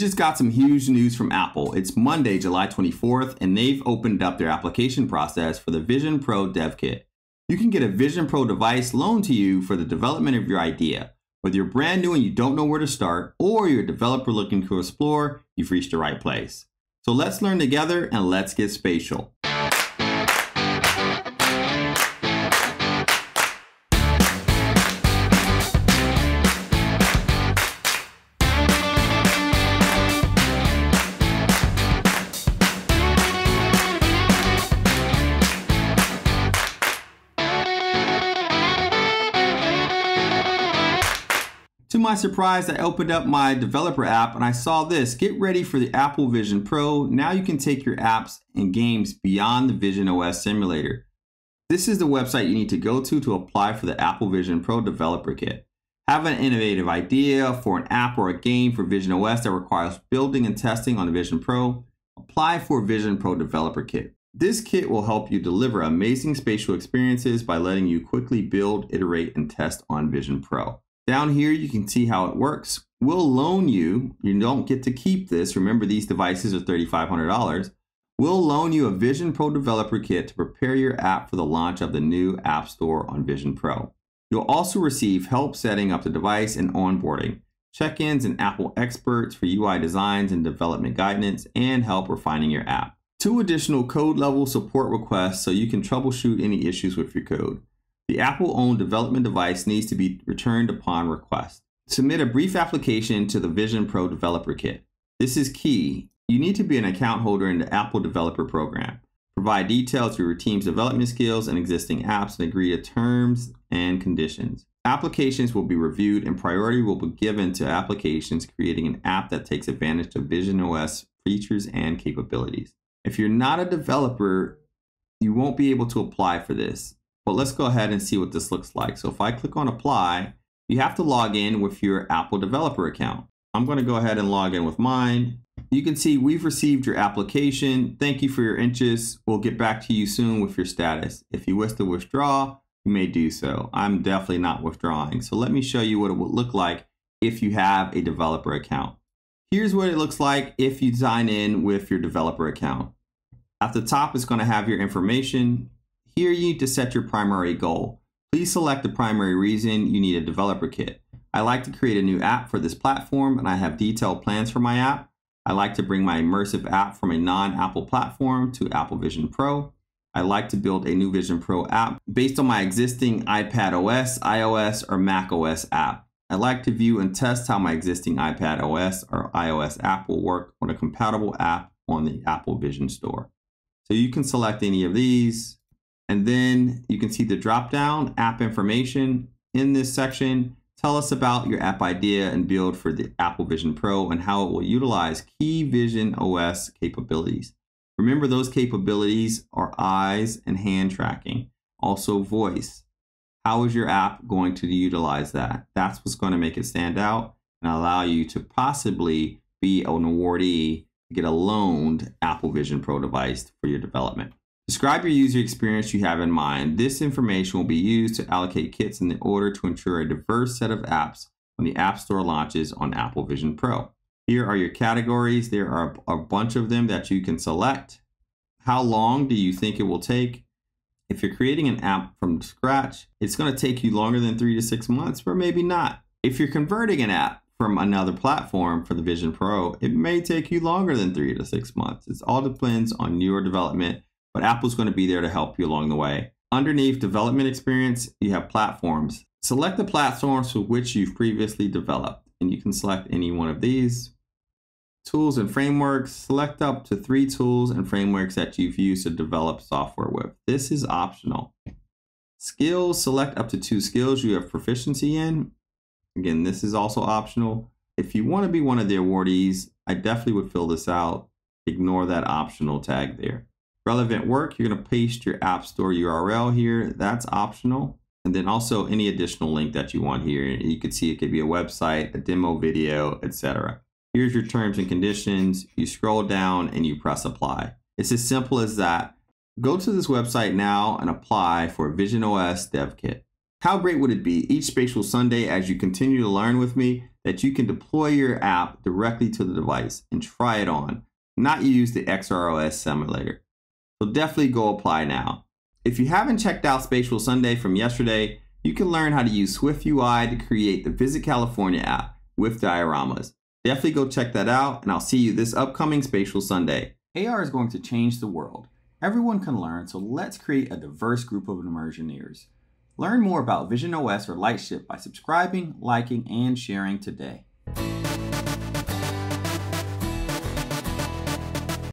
just got some huge news from Apple. It's Monday, July 24th, and they've opened up their application process for the Vision Pro Dev Kit. You can get a Vision Pro device loaned to you for the development of your idea. Whether you're brand new and you don't know where to start, or you're a developer looking to explore, you've reached the right place. So let's learn together and let's get spatial. My surprise, I opened up my developer app and I saw this. Get ready for the Apple Vision Pro. Now you can take your apps and games beyond the Vision OS simulator. This is the website you need to go to to apply for the Apple Vision Pro Developer Kit. Have an innovative idea for an app or a game for Vision OS that requires building and testing on the Vision Pro? Apply for Vision Pro Developer Kit. This kit will help you deliver amazing spatial experiences by letting you quickly build, iterate, and test on Vision Pro. Down here, you can see how it works. We'll loan you, you don't get to keep this. Remember, these devices are $3,500. We'll loan you a Vision Pro Developer Kit to prepare your app for the launch of the new App Store on Vision Pro. You'll also receive help setting up the device and onboarding, check-ins and Apple experts for UI designs and development guidance, and help refining your app. Two additional code level support requests so you can troubleshoot any issues with your code. The Apple owned development device needs to be returned upon request. Submit a brief application to the Vision Pro Developer Kit. This is key. You need to be an account holder in the Apple Developer Program. Provide details of your team's development skills and existing apps and agree to terms and conditions. Applications will be reviewed and priority will be given to applications creating an app that takes advantage of Vision OS features and capabilities. If you're not a developer, you won't be able to apply for this. But let's go ahead and see what this looks like. So if I click on apply, you have to log in with your Apple developer account. I'm going to go ahead and log in with mine. You can see we've received your application. Thank you for your interest. We'll get back to you soon with your status. If you wish to withdraw, you may do so. I'm definitely not withdrawing. So let me show you what it would look like if you have a developer account. Here's what it looks like if you sign in with your developer account. At the top, it's going to have your information. Here you need to set your primary goal. Please select the primary reason you need a developer kit. I like to create a new app for this platform and I have detailed plans for my app. I like to bring my immersive app from a non-Apple platform to Apple Vision Pro. I like to build a new Vision Pro app based on my existing iPad OS, iOS, or Mac OS app. I like to view and test how my existing iPad OS or iOS app will work on a compatible app on the Apple Vision Store. So you can select any of these. And then you can see the drop down app information in this section. Tell us about your app idea and build for the Apple Vision Pro and how it will utilize key Vision OS capabilities. Remember those capabilities are eyes and hand tracking, also voice. How is your app going to utilize that? That's what's going to make it stand out and allow you to possibly be an awardee to get a loaned Apple Vision Pro device for your development. Describe your user experience you have in mind. This information will be used to allocate kits in the order to ensure a diverse set of apps when the App Store launches on Apple Vision Pro. Here are your categories. There are a bunch of them that you can select. How long do you think it will take? If you're creating an app from scratch, it's going to take you longer than three to six months, or maybe not. If you're converting an app from another platform for the Vision Pro, it may take you longer than three to six months. It all depends on your development but Apple's going to be there to help you along the way. Underneath development experience, you have platforms. Select the platforms for which you've previously developed, and you can select any one of these. Tools and frameworks, select up to three tools and frameworks that you've used to develop software with. This is optional. Skills, select up to two skills you have proficiency in. Again, this is also optional. If you want to be one of the awardees, I definitely would fill this out. Ignore that optional tag there. Relevant work, you're going to paste your App Store URL here. That's optional. And then also any additional link that you want here. You can see it could be a website, a demo video, etc. Here's your terms and conditions. You scroll down and you press apply. It's as simple as that. Go to this website now and apply for Vision OS Dev Kit. How great would it be each Spatial Sunday as you continue to learn with me? that you can deploy your app directly to the device and try it on, not use the XROS simulator. So definitely go apply now. If you haven't checked out Spatial Sunday from yesterday, you can learn how to use SwiftUI to create the Visit California app with dioramas. Definitely go check that out, and I'll see you this upcoming Spatial Sunday. AR is going to change the world. Everyone can learn, so let's create a diverse group of Immersioneers. Learn more about Vision OS or Lightship by subscribing, liking, and sharing today.